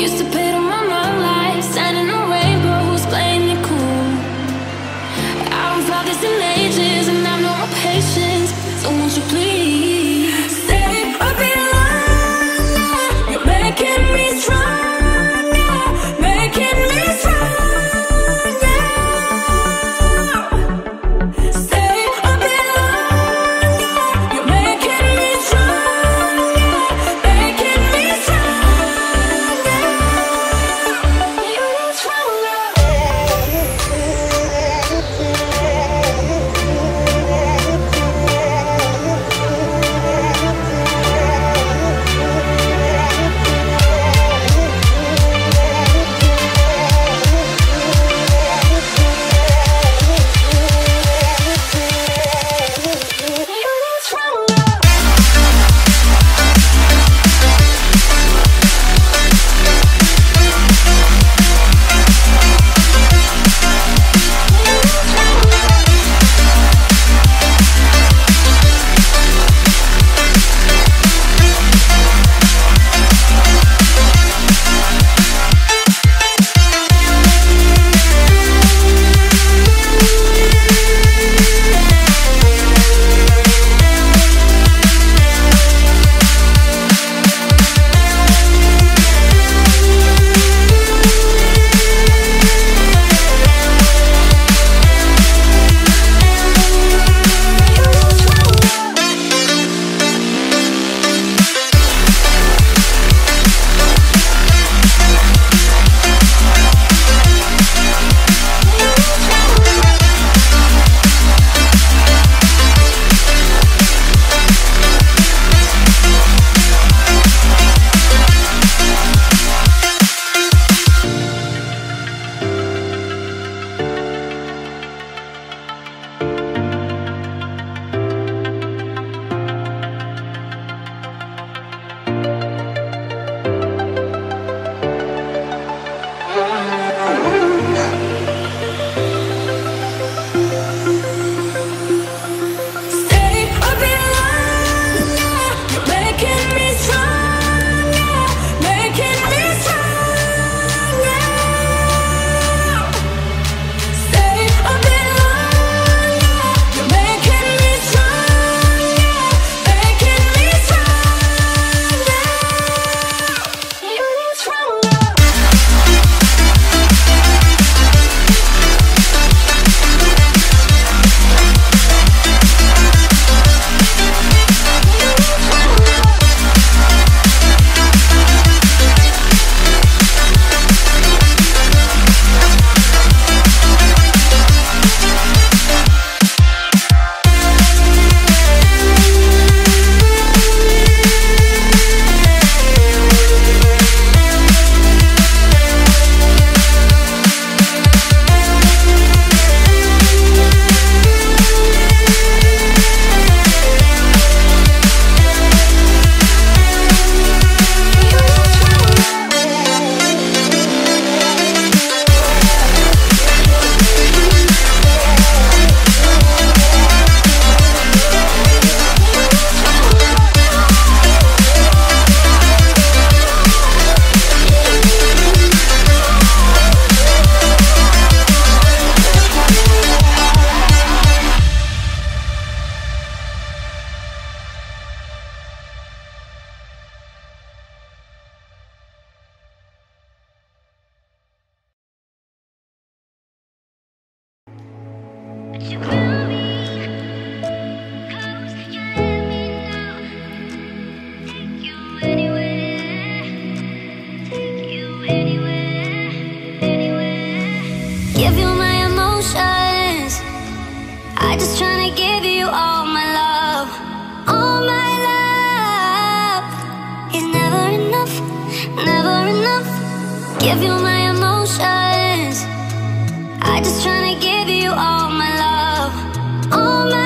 used to pay give you my emotions. I just tryna give you all my love. All my love. Is never enough, never enough. Give you my emotions. I just give you all all my